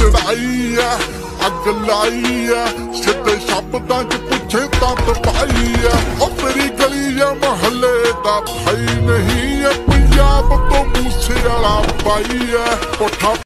ਚੜਾਈ ਐ ਅੱਗ ਲਾਈ ਐ ਸਿੱਧੇ ਸ਼ਬਦਾਂ 'ਚ ਪੁੱਛੇ ਤਾਂ ਤਪਾਈ ਐ ਉਹ ਮੇਰੀ ਗਲੀ ਐ ਮਹੱਲੇ ਦਾ ਭਾਈ ਨਹੀਂ ਐ ਪੰਜਾਬ ਤੋਂ ਮੂਸੇ ਵਾਲਾ ਪਾਈ ਐ ਕੋਠਾ